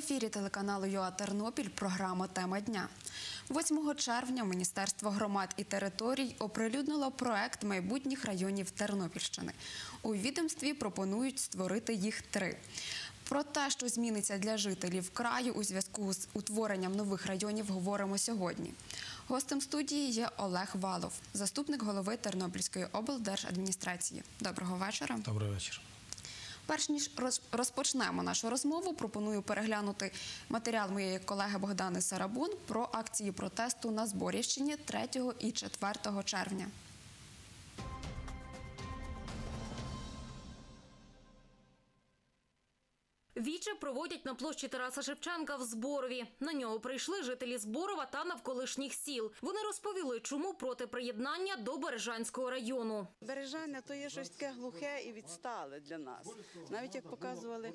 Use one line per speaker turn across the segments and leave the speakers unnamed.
ефірі телеканалу ЮА Тернопіль програма Тема дня. 8 червня Міністерство громад і територій оприлюднило проект майбутніх районів Тернопільщини. У відомстві пропонують створити їх три. Про те, що зміниться для жителів краю у зв'язку з утворенням нових районів, говоримо сьогодні. Гостем студії є Олег Валов, заступник голови Тернопільської облдержадміністрації. Доброго вечора.
Добрий вечір.
Перш ніж роз- розпочнемо нашу розмову, пропоную переглянути матеріал моєї колеги Богдани Сарабун про акції протесту на Зборівщині 3 і 4 червня.
Віче проводять на площі Тараса Шевченка в Зборові. На нього прийшли жителі Зборова та навколишніх сіл. Вони розповіли, чому проти приєднання до Бережанського району.
Бережання то є щось таке глухе і відстале для нас. Навіть як показували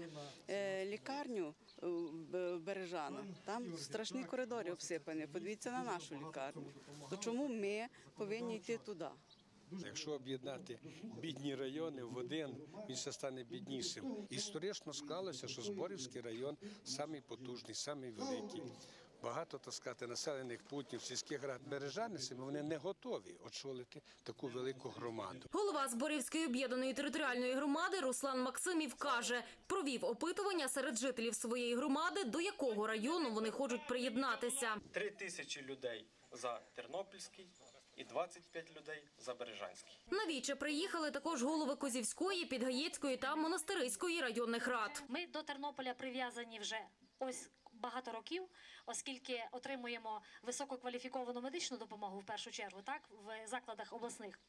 е, лікарню е, Бережана, там страшні коридори обсипані. Подивіться на нашу лікарню. То чому ми повинні йти туди?
Якщо об'єднати бідні райони в один, він ще стане біднішим. Історично склалося, що Зборівський район самий потужний, самий великий. Багато так сказати, населених путнів, сільських рад бережани вони не готові очолити таку велику громаду.
Голова Зборівської об'єднаної територіальної громади Руслан Максимів каже, провів опитування серед жителів своєї громади, до якого району вони хочуть приєднатися.
3 тисячі людей за Тернопільський і 25 людей за Бережанський.
На приїхали також голови Козівської, Підгаєцької та Монастириської районних рад.
Ми до Тернополя прив'язані вже ось багато років, оскільки отримуємо висококваліфіковану медичну допомогу в першу чергу, так в закладах обласних.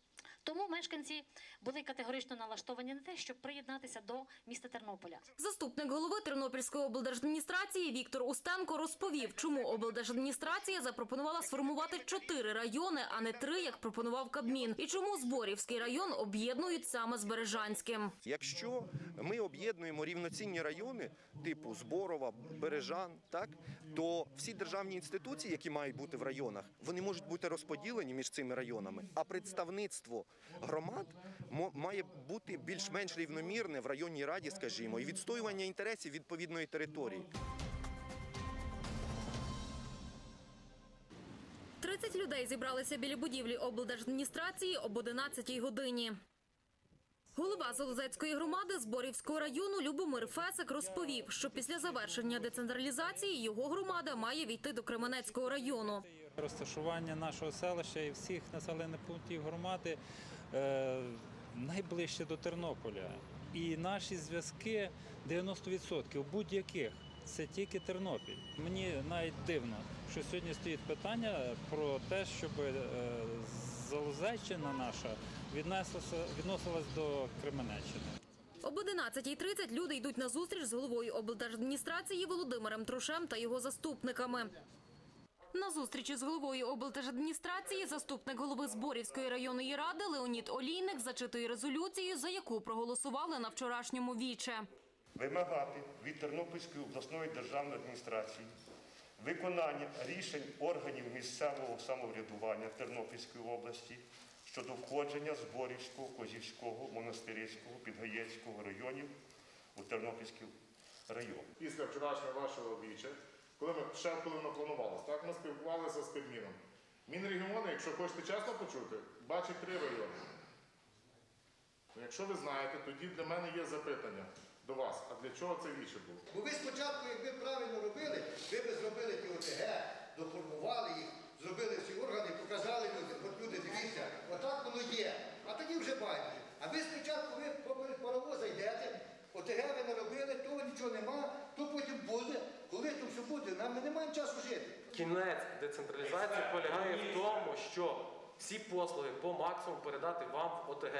Тому мешканці були категорично налаштовані на те, щоб приєднатися до міста Тернополя.
Заступник голови Тернопільської облдержадміністрації Віктор Устенко розповів, чому облдержадміністрація запропонувала сформувати чотири райони, а не три, як пропонував Кабмін, і чому Зборівський район об'єднують саме з Бережанським.
Якщо ми об'єднуємо рівноцінні райони, типу Зборова, Бережан, так то всі державні інституції, які мають бути в районах, вони можуть бути розподілені між цими районами. А представництво громад має бути більш-менш рівномірне в районній раді, скажімо, і відстоювання інтересів відповідної території.
30 людей зібралися біля будівлі облдержадміністрації об 11 годині. Голова Залозецької громади Зборівського району Любомир Фесик розповів, що після завершення децентралізації його громада має війти до Кременецького району.
Розташування нашого селища і всіх населених пунктів громади е, найближче до Тернополя. І наші зв'язки 90% будь-яких це тільки Тернопіль. Мені навіть дивно, що сьогодні стоїть питання про те, щоб е, Залозеччина наша відносилась до Кременеччини.
Об 11.30 люди йдуть на зустріч з головою облдержадміністрації Володимиром Трушем та його заступниками. На зустрічі з головою облдержадміністрації заступник голови Зборівської районної ради Леонід Олійник зачитує резолюцію, за яку проголосували на вчорашньому віче.
вимагати від Тернопільської обласної державної адміністрації виконання рішень органів місцевого самоврядування Тернопільської області щодо входження Зборівського, Козівського, Монастирського, Підгаєцького районів у Тернопільський район.
після вчорашнього вашого віча, коли ми ще коли воно так ми спілкувалися з Кабміном. Мінрегіони, якщо хочете чесно почути, бачить три райони. Ну, Якщо ви знаєте, тоді для мене є запитання до вас, а для чого це віче було?
Бо ви спочатку, якби правильно робили, ви б зробили ті ОТГ, доформували їх, зробили всі органи, показали людям, от люди, дивіться, отак воно є. А тоді вже байдуже. А ви спочатку ви паровоза йдете, ОТГ ви не робили, того нічого нема, то потім буде. Коли то все буде, нам ми не маємо часу жити.
Кінець децентралізації полягає в тому, що всі послуги по максимуму передати вам в ОТГ.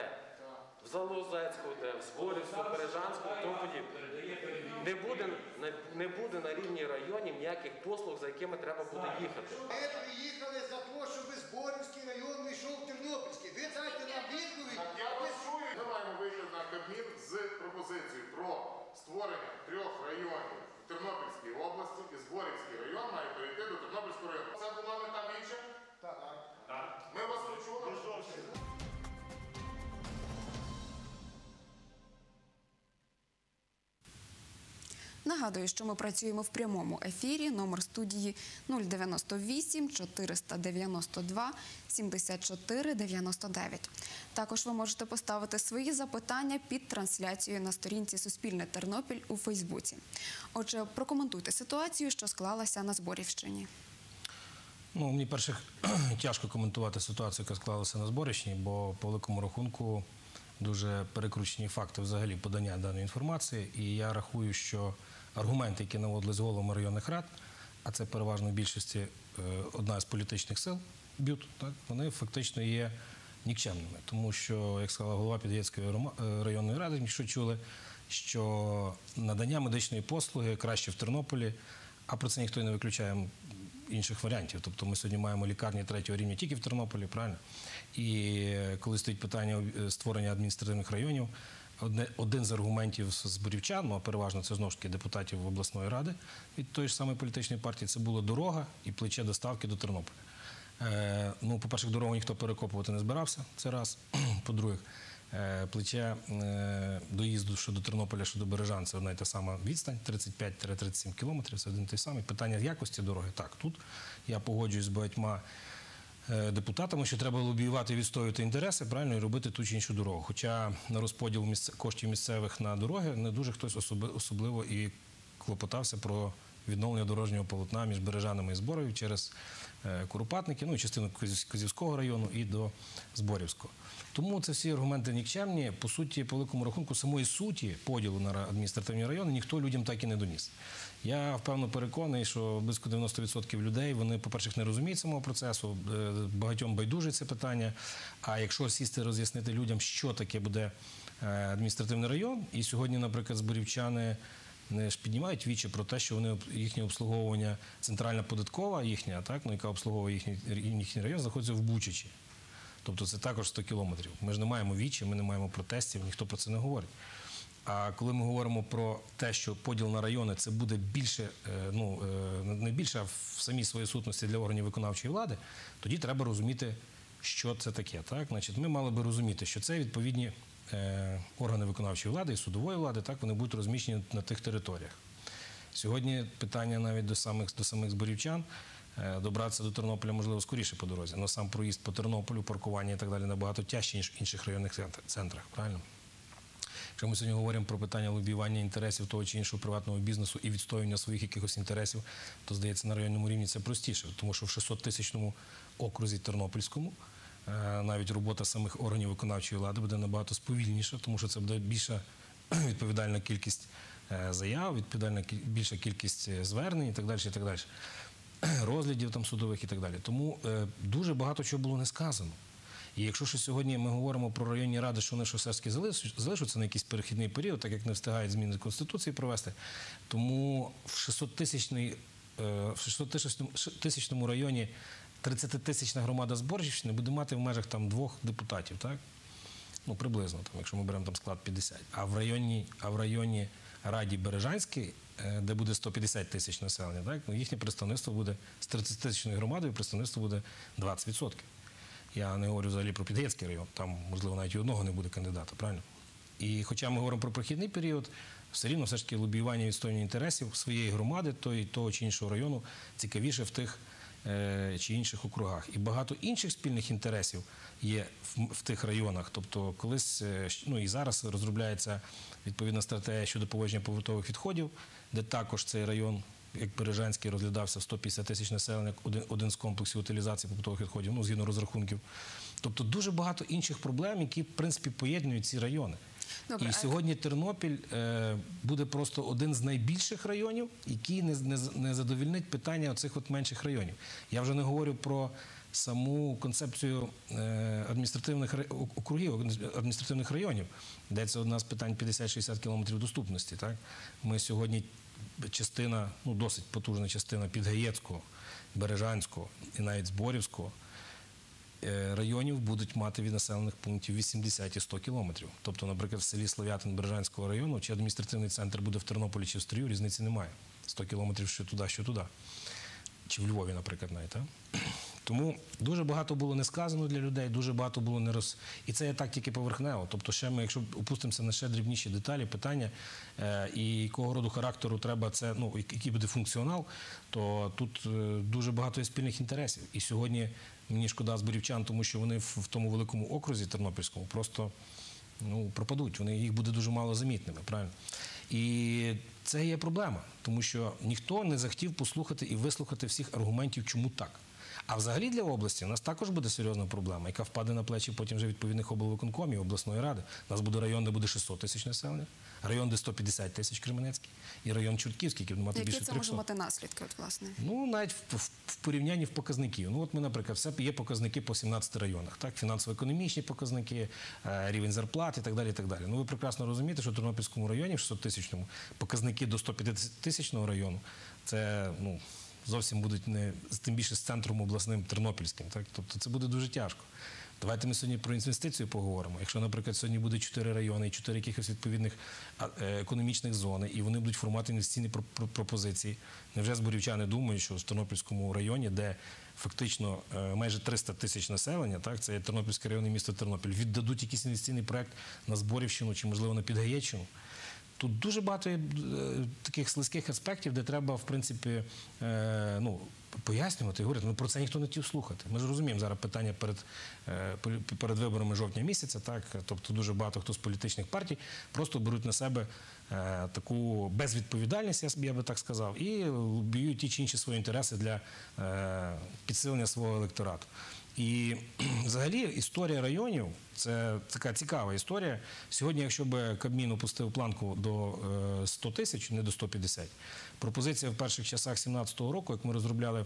В Залозецьку, де в Зборівську, Бережанську і тому подібне. Не буде, не, не буде на рівні районів ніяких послуг, за якими треба буде їхати.
Ми приїхали за те, щоб Зборівський район не йшов в Тернопільський. Ви дайте нам відповідь.
Я вас чую. Ми маємо вийти на Кабмін з пропозицією про створення трьох районів
Нагадую, що ми працюємо в прямому ефірі. Номер студії 098 492 74 99. Також ви можете поставити свої запитання під трансляцією на сторінці Суспільне Тернопіль у Фейсбуці. Отже, прокоментуйте ситуацію, що склалася на Зборівщині.
Ну, мені перше тяжко коментувати ситуацію, яка склалася на зборищні, бо по великому рахунку дуже перекручені факти взагалі подання даної інформації. І я рахую, що аргументи, які наводили з головами районних рад, а це переважно в більшості е, одна з політичних сил, б'ют, так, вони фактично є нікчемними. Тому що, як сказала голова Підгєцької рома- е, районної ради, якщо чули, що надання медичної послуги краще в Тернополі, а про це ніхто не виключає інших варіантів. Тобто ми сьогодні маємо лікарні третього рівня тільки в Тернополі, правильно? І е, коли стоїть питання е, створення адміністративних районів, один з аргументів з з борівчан, ну а переважно це знову ж таки депутатів обласної ради від тої ж самої політичної партії, це була дорога і плече доставки до Тернополя. Е, ну, по-перше, дорогу ніхто перекопувати не збирався, це раз. По-друге, плече е, доїзду що до Тернополя, що до Бережан, це одна і та сама відстань, 35-37 кілометрів, це один і той самий. Питання якості дороги. Так, тут я погоджуюсь з багатьма е, депутатами, що треба лобіювати відстоювати інтереси, правильно, і робити ту чи іншу дорогу. Хоча на розподіл коштів місцевих на дороги не дуже хтось особливо і клопотався про відновлення дорожнього полотна між Бережанами і Зборою через е, Куропатники, ну і частину Козівського району і до Зборівського. Тому це всі аргументи нікчемні. По суті, по великому рахунку, самої суті поділу на адміністративні райони ніхто людям так і не доніс. Я впевнено переконаний, що близько 90% людей вони, по-перше, не розуміють самого процесу, е, багатьом байдуже це питання. А якщо сісти роз'яснити людям, що таке буде е, адміністративний район, і сьогодні, наприклад, зборівчани не ж піднімають вічі про те, що вони їхнє обслуговування центральна податкова їхня, так ну яка обслуговує їхній їхній район, знаходиться в Бучачі. Тобто це також 100 кілометрів. Ми ж не маємо вічі, ми не маємо протестів, ніхто про це не говорить. А коли ми говоримо про те, що поділ на райони це буде більше, е, ну е, не більше, а в самій своїй сутності для органів виконавчої влади, тоді треба розуміти, що це таке. Так, значить, ми мали би розуміти, що це відповідні органи виконавчої влади і судової влади, так вони будуть розміщені на тих територіях. Сьогодні питання навіть до самих до самих зборівчан. е, Добратися до Тернополя можливо скоріше по дорозі. але сам проїзд по Тернополю, паркування і так далі набагато тяжче, ніж в інших районних центрах. Правильно? Якщо ми сьогодні говоримо про питання лобіювання інтересів того чи іншого приватного бізнесу і відстоювання своїх якихось інтересів, то здається на районному рівні це простіше, тому що в 600-тисячному окрузі Тернопільському е, навіть робота самих органів виконавчої влади буде набагато сповільніша, тому що це буде більша відповідальна кількість е, заяв, відповідальна більша кількість е, звернень і так далі. І так далі. Розглядів там судових і так далі. Тому е, дуже багато чого було не сказано. І якщо що сьогодні ми говоримо про районні ради, що вони таки залишаться на якийсь перехідний період, так як не встигають зміни Конституції провести, тому в 600 тисячний в 600 тисячному районі 30-тисячна громада Зборжівщини буде мати в межах там двох депутатів, так? Ну, приблизно, там, якщо ми беремо там склад 50. А в районі, а в районі Раді Бережанській, е, де буде 150 тисяч населення, так? Ну, їхнє представництво буде з 30-тисячною громадою, представництво буде 20%. Я не говорю взагалі про Підгецький район, там, можливо, навіть і одного не буде кандидата, правильно? І хоча ми говоримо про прохідний період, все рівно все ж таки лобіювання відстоювання інтересів своєї громади, той, того чи іншого району цікавіше в тих чи інших округах. І багато інших спільних інтересів є в, в тих районах. Тобто, колись, е, ну і зараз розробляється відповідна стратегія щодо поводження побутових відходів, де також цей район. Як Бережанський розглядався 150 тисяч населення, один, один з комплексів утилізації побутових відходів, ну згідно розрахунків. Тобто дуже багато інших проблем, які в принципі поєднують ці райони.
Добре,
І сьогодні Тернопіль е, буде просто один з найбільших районів, який не, не, не задовільнить питання оцих от менших районів. Я вже не говорю про саму концепцію е, адміністративних ра- округів, адміністративних районів, де це одна з питань 50-60 кілометрів доступності. Так? Ми сьогодні частина, ну досить потужна частина Підгаєцького, Бережанського і навіть Зборівського районів будуть мати від населених пунктів 80 і 100 кілометрів. Тобто, наприклад, в селі Слов'ятин Бережанського району, чи адміністративний центр буде в Тернополі чи в Стрию, різниці немає. 100 кілометрів що туди, що туди. Чи в Львові, наприклад, навіть. Тому дуже багато було не сказано для людей, дуже багато було не роз... І це є так тільки поверхнево. Тобто, ще ми, якщо опустимося на ще дрібніші деталі, питання е, і якого роду характеру треба це, ну який буде функціонал, то тут е, дуже багато є спільних інтересів. І сьогодні мені шкода зборівчан, тому що вони в, тому великому окрузі Тернопільському просто ну, пропадуть. Вони їх буде дуже мало замітними, правильно? І це є проблема, тому що ніхто не захотів послухати і вислухати всіх аргументів, чому так. А взагалі для області у нас також буде серйозна проблема, яка впаде на плечі потім вже відповідних облвиконкомів, обласної ради. У нас буде район, де буде 600 тисяч населення, район, де 150 тисяч Кременецький, і район Чортківський, який буде мати
Які
більше
це може мати наслідки, от власне?
Ну, навіть в, в, в порівнянні в показників. Ну, от ми, наприклад, все є показники по 17 районах, так, фінансово-економічні показники, е, рівень зарплат і так далі. І так далі. Ну, ви прекрасно розумієте, що в Тернопільському районі, в 600 тисячному, показники до 150 тисячного району, це, ну, зовсім будуть не тим більше з центром обласним Тернопільським. Так? Тобто це буде дуже тяжко. Давайте ми сьогодні про інвестицію поговоримо. Якщо, наприклад, сьогодні буде чотири райони чотири якихось відповідних е, економічних зони, і вони будуть формувати інвестиційні про- про- пропозиції, невже зборівчани думають, що в Тернопільському районі, де фактично е, майже 300 тисяч населення, так це Тернопільський район і місто Тернопіль, віддадуть якийсь інвестиційний проект на Зборівщину чи можливо на Підгаєччину? Тут дуже багато е, таких слизьких аспектів, де треба, в принципі, е, ну, пояснювати говорити. Ну про це ніхто не хотів слухати. Ми ж розуміємо зараз питання перед, е, перед виборами жовтня місяця. Так, тобто дуже багато хто з політичних партій просто беруть на себе таку безвідповідальність, я, би так сказав, і б'ють ті чи інші свої інтереси для підсилення свого електорату. І взагалі історія районів це така цікава історія. Сьогодні, якщо б Кабмін опустив планку до е, 100 тисяч, не до 150, пропозиція в перших часах 2017 року, як ми розробляли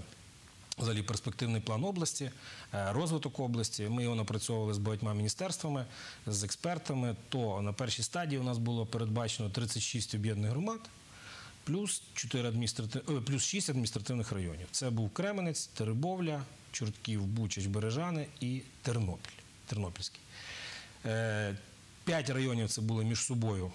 взагалі перспективний план області, е, розвиток області. Ми його напрацьовували з багатьма міністерствами, з експертами. То на першій стадії у нас було передбачено 36 об'єднаних громад. Плюс 4 адміністратив... плюс 6 адміністративних районів. Це був Кременець, Теребовля, Чортків, Бучач, Бережани і Тернопіль. Тернопільський. Е, П'ять районів це були між собою,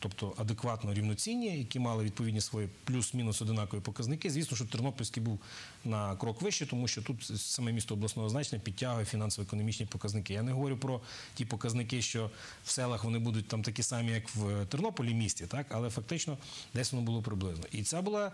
тобто адекватно рівноцінні, які мали відповідні свої плюс-мінус одинакові показники. Звісно, що Тернопільський був на крок вище, тому що тут саме місто обласного значення підтягує фінансово-економічні показники. Я не говорю про ті показники, що в селах вони будуть там такі самі, як в Тернополі місті, так але фактично десь воно було приблизно. І ця була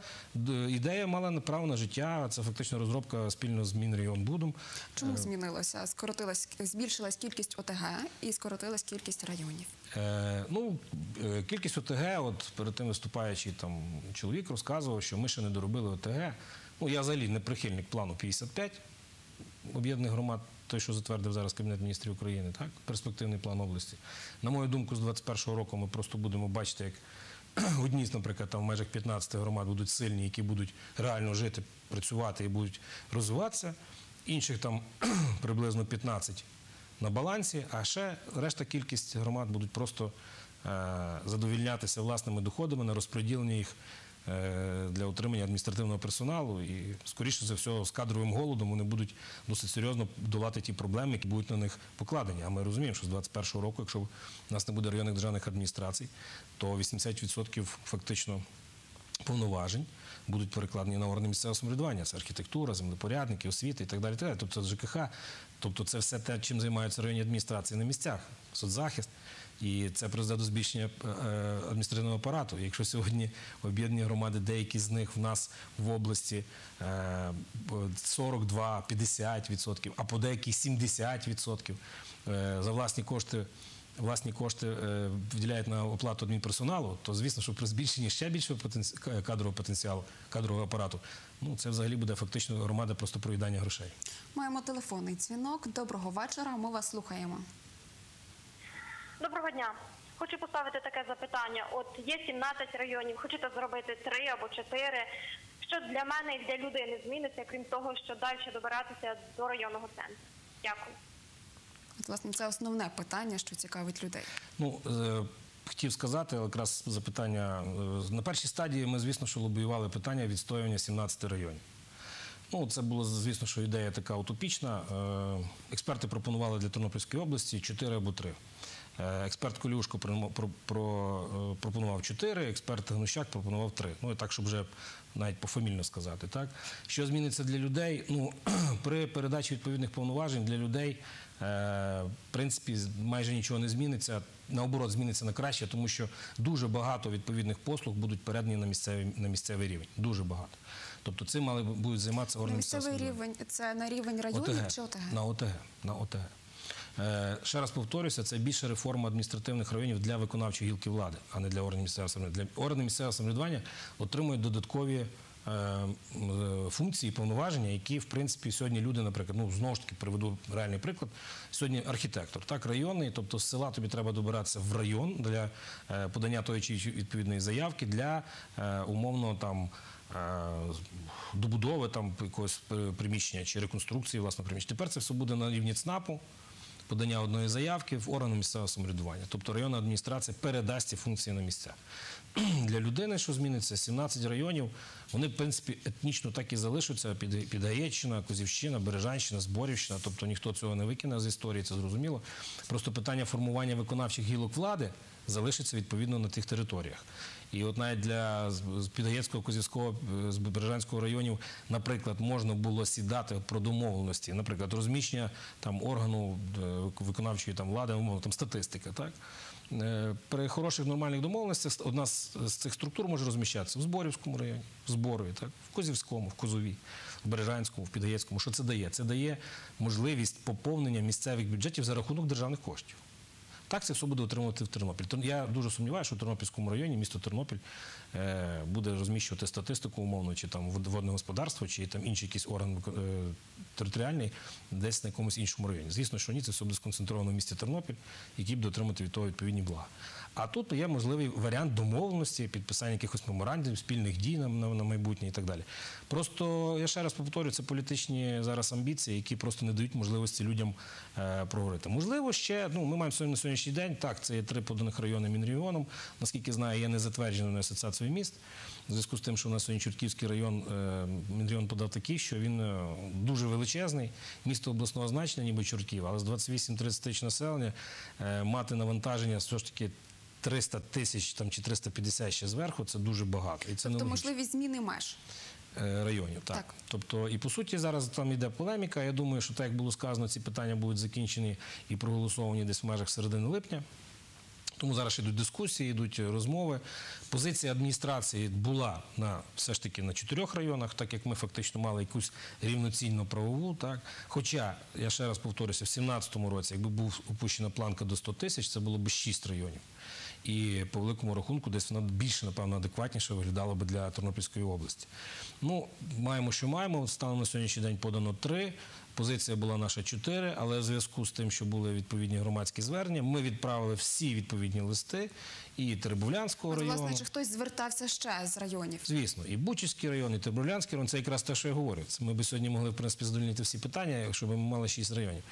ідея, мала право на життя. Це фактично розробка спільно з Мінрегіонбудом.
Чому змінилося? Скоротилась, збільшилась кількість ОТГ і скоротилась кількість районів.
Е, ну, е, кількість ОТГ, от перед тим виступаючий там чоловік розказував, що ми ще не доробили ОТГ. Ну, я взагалі не прихильник плану 55 об'єднаних громад, той, що затвердив зараз Кабінет міністрів України, так, перспективний план області. На мою думку, з 21-го року ми просто будемо бачити, як одні, наприклад, там в межах 15 громад будуть сильні, які будуть реально жити, працювати і будуть розвиватися. Інших там приблизно 15 на балансі, а ще решта кількість громад будуть просто задовільнятися власними доходами на розподілення їх е, для отримання адміністративного персоналу. І, скоріше за все, з кадровим голодом вони будуть досить серйозно долати ті проблеми, які будуть на них покладені. А ми розуміємо, що з 2021 року, якщо в нас не буде районних державних адміністрацій, то 80% фактично повноважень будуть перекладені на органи місцевого самоврядування. Це архітектура, землепорядники, освіта і так далі. Тобто ЖКХ, тобто це все те, чим займаються районні адміністрації на місцях, соцзахист. І це призведе до збільшення е, адміністративного апарату. Якщо сьогодні об'єднані громади, деякі з них в нас в області е, 42-50%, а по деяких 70% е, за власні кошти власні кошти е, виділяють на оплату адмінперсоналу, то звісно, що при збільшенні ще більшого потенці... кадрового потенціалу, кадрового апарату, ну це взагалі буде фактично громада просто проїдання грошей.
Маємо телефонний дзвінок. Доброго вечора. Ми вас слухаємо.
Доброго дня. Хочу поставити таке запитання. От є 17 районів, хочете зробити 3 або 4. Що для мене і для людини зміниться, крім того, що далі добиратися до районного центру? Дякую.
От, власне, це основне питання, що цікавить людей.
Ну, е, хотів сказати, якраз запитання. е, На першій стадії ми, звісно, що лобіювали питання відстоювання 17 районів. Ну, це була, звісно, що ідея така утопічна. Е, Експерти пропонували для Тернопільської області 4 або 3. Е, Експерт Колюшко е, пропонував 4, експерт Гнущак пропонував 3. Ну і так, щоб вже навіть пофамільно сказати. Так? Що зміниться для людей? Ну, при передачі відповідних повноважень для людей, е, в принципі, майже нічого не зміниться. Наоборот, зміниться на краще, тому що дуже багато відповідних послуг будуть передані на місцевий, на місцевий рівень. Дуже багато. Тобто цим мали будуть займатися
На
органи
місцевий
місцевого
рівень це на рівень районів чи ОТГ?
На ОТГ. На ОТГ. Е, ще раз повторюся, це більше реформа адміністративних районів для виконавчої гілки влади, а не для органів місцевого самоврядування. Для органів місцевого самоврядування отримують додаткові е, е, функції, повноваження, які в принципі сьогодні люди, наприклад, ну знову ж таки приведу реальний приклад. Сьогодні архітектор, так районний, тобто з села тобі треба добиратися в район для подання тої чи відповідної заявки для умовно там. Добудови там якогось приміщення чи реконструкції власного приміщення. Тепер це все буде на рівні ЦНАПу, подання одної заявки в органи місцевого самоврядування. Тобто районна адміністрація передасть ці функції на місця. Для людини, що зміниться, 17 районів, вони, в принципі, етнічно так і залишаться. Під- Підгаєччина, Козівщина, Бережанщина, Зборівщина. Тобто ніхто цього не викине з історії, це зрозуміло. Просто питання формування виконавчих гілок влади залишиться відповідно на тих територіях. І от навіть для Підгаєцького, Козівського, е, Бережанського районів, наприклад, можна було сідати про домовленості, наприклад, розміщення там органу е, виконавчої там влади, умовно, там статистика, так? Е, При хороших нормальних домовленостях одна з цих структур може розміщатися в Зборівському районі, в Зборові, так? в Козівському, в Козові, в Бережанському, в Підгаєцькому. Що це дає? Це дає можливість поповнення місцевих бюджетів за рахунок державних коштів. Так це все буде отримувати в Тернопіль. Я дуже сумніваюся, що в Тернопільському районі місто Тернопіль е, буде розміщувати статистику умовно, чи там вод- водне господарство, чи там інший якийсь орган е, територіальний десь на якомусь іншому районі. Звісно, що ні, це все буде сконцентровано в місті Тернопіль, який буде отримати від того відповідні блага. А тут є можливий варіант домовленості, підписання якихось меморандумів, спільних дій на, на, на майбутнє і так далі. Просто я ще раз повторюю, це політичні зараз амбіції, які просто не дають можливості людям е, проговорити. Можливо, ще ну ми маємо сьогодні на сьогоднішній день. Так, це є три поданих райони Мінрегіоном. Наскільки знаю, є не затвердженою асоціацією міст. В зв'язку з тим, що у нас сьогодні Чортківський район е, Мінрегіон подав такий, що він е, дуже величезний, місто обласного значення, ніби Чортків, але з 28-30 тисяч населення е, мати навантаження все ж таки. 300 тисяч там чи 350 ще зверху це дуже багато. І це
Тобто можливість зміни меж.
Е, районів. Так.
Так.
Тобто, і по суті, зараз там йде полеміка. Я думаю, що так як було сказано, ці питання будуть закінчені і проголосовані десь в межах середини липня. Тому зараз йдуть дискусії, йдуть розмови. Позиція адміністрації була на все ж таки на чотирьох районах, так як ми фактично мали якусь рівноцінну правову. Так. Хоча, я ще раз повторюся, в 2017 році, якби був опущена планка до 100 тисяч, це було б 6 районів. І по великому рахунку десь вона більше, напевно, адекватніше виглядала би для Тернопільської області. Ну, маємо, що маємо. Станом на сьогоднішній день подано три. Позиція була наша чотири, але в зв'язку з тим, що були відповідні громадські звернення, ми відправили всі відповідні листи і Тербулянського
От,
району.
власне, чи хтось звертався ще з районів?
Звісно, і Бучівський район, і Тербулянський район це якраз те, що я говорю. Ми б сьогодні могли в принципі задовольнити всі питання, якщо б ми мали шість районів.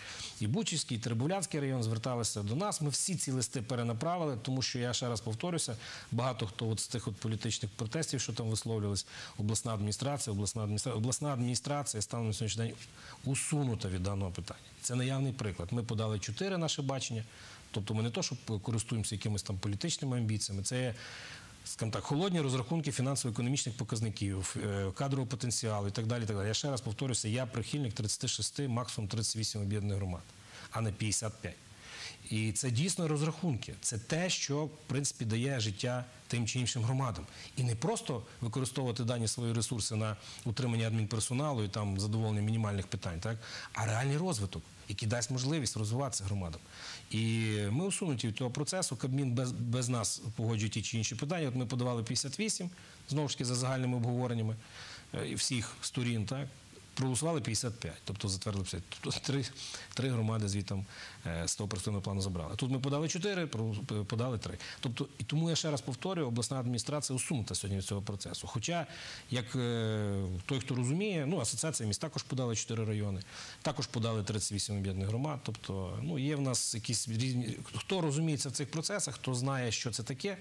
І Бучівський, і Тербулянський район зверталися до нас. Ми всі ці листи перенаправили, тому що я ще раз повторюся, багато хто от з тих от політичних протестів, що там висловлювались, обласна адміністрація, обласна адміністрація, обласна адміністрація станом на сьогоднішній день усунута від даного питання. Це наявний приклад. Ми подали чотири наше бачення. Тобто ми не то, що користуємося якимись там політичними амбіціями, це скажімо так, холодні розрахунки фінансово-економічних показників, е, кадрового потенціалу і так далі. так далі. Я ще раз повторюся, я прихильник 36, максимум 38 об'єднаних громад, а не 55. І це дійсно розрахунки. Це те, що в принципі дає життя тим чи іншим громадам. І не просто використовувати дані свої ресурси на утримання адмінперсоналу і там задоволення мінімальних питань, так а реальний розвиток, який дасть можливість розвиватися громадам. І ми усунуті від цього процесу. Кабмін без, без нас погоджує ті чи інші питання. От ми подавали 58, знову ж таки за загальними обговореннями е, всіх сторін, так. Проголосували 55, тобто затвердили 50. Тобто три, три громади звітом е, з того перспективного плану забрали. Тут ми подали 4, подали 3. Тобто, і тому я ще раз повторюю, обласна адміністрація усунута сьогодні від цього процесу. Хоча, як е, той, хто розуміє, ну, асоціація міст також подали 4 райони, також подали 38 об'єднаних громад. Тобто, ну, є в нас якісь різні. Хто розуміється в цих процесах, хто знає, що це таке,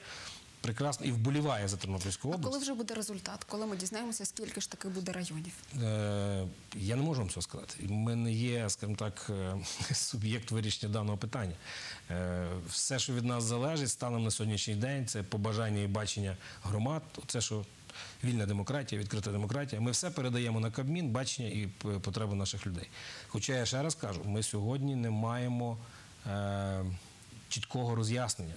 прекрасно і вболіває за Тернопільську
А коли вже буде результат? Коли ми дізнаємося, скільки ж таки буде районів?
Е, Я не можу вам цього сказати. Ми не є, скажімо так, е, суб'єкт вирішення даного питання. Е, Все, що від нас залежить, станом на сьогоднішній день, це побажання і бачення громад. Це що вільна демократія, відкрита демократія. Ми все передаємо на Кабмін, бачення і потреби наших людей. Хоча я ще раз кажу, ми сьогодні не маємо е, чіткого роз'яснення.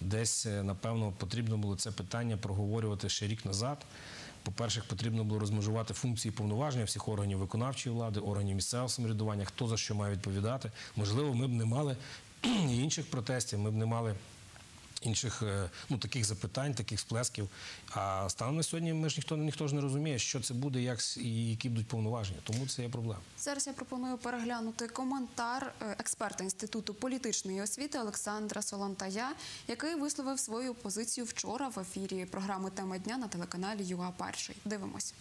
Десь, е, напевно, потрібно було це питання проговорювати ще рік назад. По-перше, потрібно було розмежувати функції повноваження всіх органів виконавчої влади, органів місцевого самоврядування, хто за що має відповідати. Можливо, ми б не мали інших протестів, ми б не мали інших е, ну, таких запитань, таких сплесків. А станом на сьогодні ми ж ніхто, ніхто ж не розуміє, що це буде, як і які будуть повноваження. Тому це є проблема.
Зараз я пропоную переглянути коментар е, експерта Інституту політичної освіти Олександра Солонтая, який висловив свою позицію вчора в ефірі програми Тема дня на телеканалі ЮА Перший. Дивимось.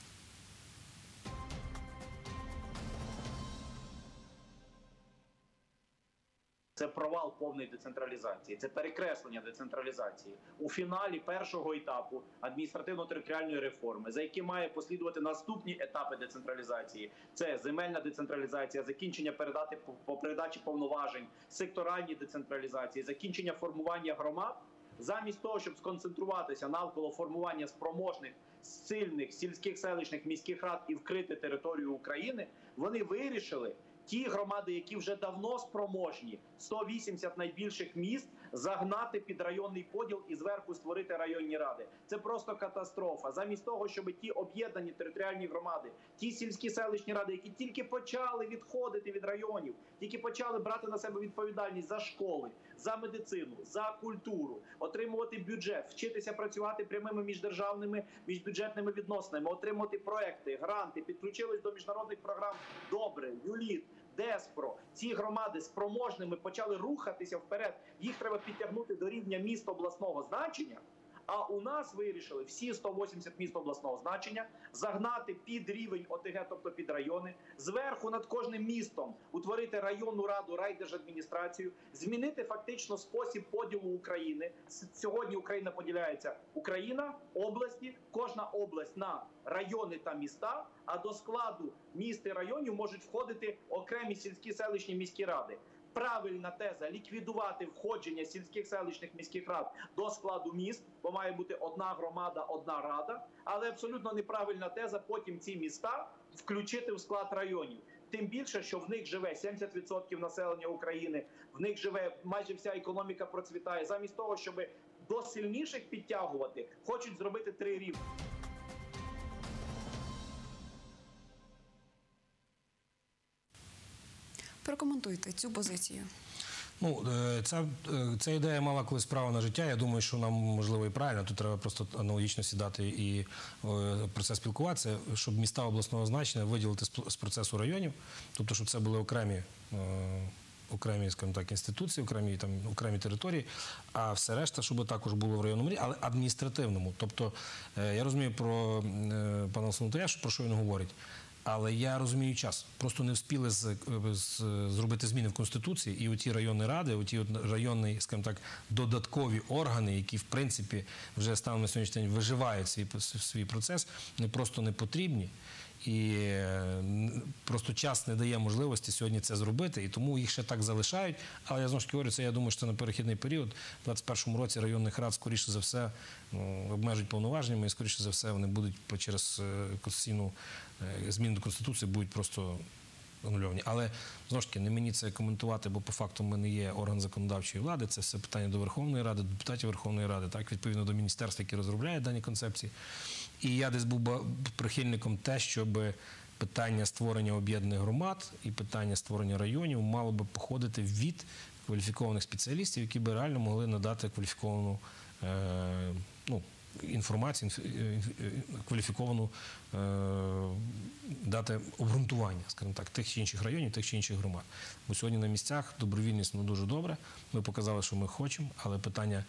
Це провал повної децентралізації, це перекреслення децентралізації у фіналі першого етапу адміністративно-територіальної реформи, за яким має послідувати наступні етапи децентралізації. Це земельна децентралізація, закінчення передати по передачі повноважень, секторальні децентралізації, закінчення формування громад. Замість того, щоб сконцентруватися навколо формування спроможних, сильних сільських селищних міських рад і вкрити територію України, вони вирішили ті громади, які вже давно спроможні, 180 найбільших міст, загнати під районний поділ і зверху створити районні ради. Це просто катастрофа. Замість того, щоб ті об'єднані територіальні громади, ті сільські селищні ради, які тільки почали відходити від районів, тільки почали брати на себе відповідальність за школи, за медицину, за культуру, отримувати бюджет, вчитися працювати прямими міждержавними міжбюджетними відносинами, отримувати проекти, гранти, підключились до міжнародних програм. Добре, Юліт. Деспро, ці громади спроможними почали рухатися вперед. Їх треба підтягнути до рівня міст обласного значення. А у нас вирішили всі 180 міст обласного значення загнати під рівень ОТГ, тобто під райони, зверху над кожним містом утворити районну раду, райдержадміністрацію, змінити фактично спосіб поділу України. Сьогодні Україна поділяється Україна, області, кожна область на райони та міста. А до складу міст і районів можуть входити окремі сільські селищні міські ради. Правильна теза ліквідувати входження сільських селищних міських рад до складу міст, бо має бути одна громада, одна рада. Але абсолютно неправильна теза потім ці міста включити в склад районів. Тим більше, що в них живе 70% населення України, в них живе майже вся економіка процвітає. Замість того, щоб до сильніших підтягувати, хочуть зробити три рівні.
Прокоментуйте цю позицію.
Ну, е, ця, е, ця ідея мала колись право на життя. Я думаю, що нам можливо і правильно. Тут треба просто аналогічно сідати і е, про це спілкуватися, щоб міста обласного значення виділити з процесу районів, тобто, щоб це були окремі. Окремі, скажімо так, інституції, окремі там окремі території, а все решта, щоб також було в районному рівні, але адміністративному. Тобто я розумію про пана Солонтая, про що він говорить. Але я розумію час. Просто не встигли з, з, зробити зміни в Конституції, і оті районні ради, оті от районні, скажімо так, додаткові органи, які в принципі вже станом на сьогоднішній день виживають свій, свій процес, не просто не потрібні. І е, просто час не дає можливості сьогодні це зробити, і тому їх ще так залишають. Але я знову ж таки говорю, це я думаю, що це на перехідний період. У 2021 році районних рад, скоріше за все, ну, обмежують повноваженнями, і скоріше за все вони будуть через е, конституційну е, зміну до конституції будуть просто анульовані. Але знову ж таки, не мені це коментувати, бо по факту ми не є орган законодавчої влади. Це все питання до Верховної Ради, депутатів Верховної Ради, так відповідно до міністерства, яке розробляє дані концепції. І я десь був прихильником те, щоб питання створення об'єднаних громад і питання створення районів мало би походити від кваліфікованих спеціалістів, які би реально могли надати кваліфіковану е, ну, інформацію, інф- е, е, кваліфіковану дати обґрунтування, скажімо так, тих чи інших районів, тих чи інших громад. Бо сьогодні на місцях добровільність ну, дуже добре. Ми показали, що ми хочемо, але питання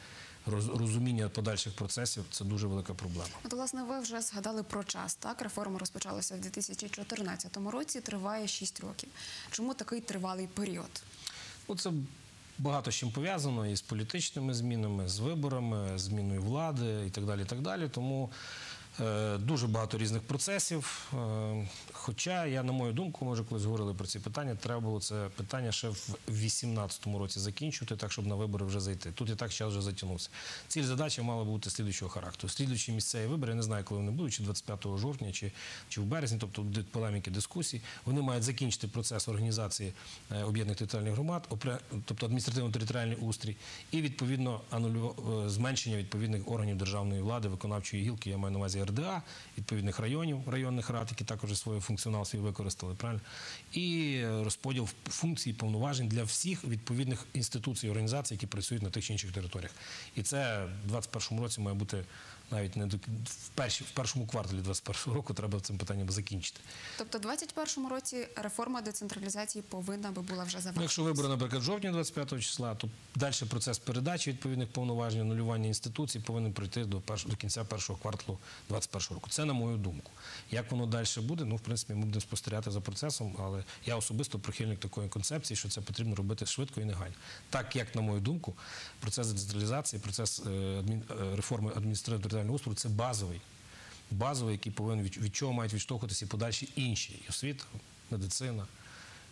розуміння подальших процесів це дуже велика проблема.
От, власне, ви вже згадали про час. Так, реформа розпочалася в 2014 році, триває 6 років. Чому такий тривалий період?
Ну, це багато з чим пов'язано і з політичними змінами, з виборами, зміною влади і так далі. І так далі. Тому е, дуже багато різних процесів. Е, хоча я, на мою думку, може, колись говорили про ці питання, треба було це питання ще в 2018 році закінчувати, так щоб на вибори вже зайти. Тут і так час вже затягнувся. Ціль задача мала бути слідуючого характеру. Слідуючі місцеві вибори, я не знаю, коли вони будуть, чи 25 жовтня, чи, чи в березні, тобто полеміки, дискусії. Вони мають закінчити процес організації е, об'єднаних територіальних громад, тобто адміністративно-територіальний устрій, і відповідно е, зменшення відповідних органів державної влади, виконавчої гілки, я маю на увазі РДА, відповідних районів, районних рад, які також свій функціонал свій використали, правильно? І розподіл функцій, повноважень для всіх відповідних інституцій і організацій, які працюють на тих чи інших територіях. І це в 2021 році має бути навіть не до в, перші, в першому кварталі 2021 року треба цим питанням закінчити.
Тобто, у 2021 році реформа децентралізації повинна би була вже
Ну,
завершена.
якщо вибори, наприклад, жовтня 25 числа, то далі процес передачі відповідних повноважень, анулювання інституцій повинен пройти до, перш, до кінця першого кварталу 21 року. Це на мою думку. Як воно далі буде? Ну, в принципі, ми будемо спостерігати за процесом, але я особисто прихильник такої концепції, що це потрібно робити швидко і негайно. Так як, на мою думку, процес децентралізації, процес е, адмін- е, реформи адміністративного устрою це базовий. Базовий, який повинен від, від чого мають відштовхуватися і подальші інші і освіта, медицина,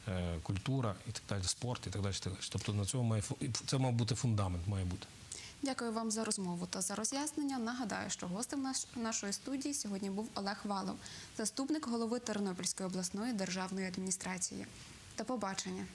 е, культура і так далі, спорт і так далі. Тобто на цьому має це має бути фундамент, має бути.
Дякую вам за розмову та за роз'яснення. Нагадаю, що гостем наш, нашої студії сьогодні був Олег Валов, заступник голови Тернопільської обласної державної адміністрації. До побачення.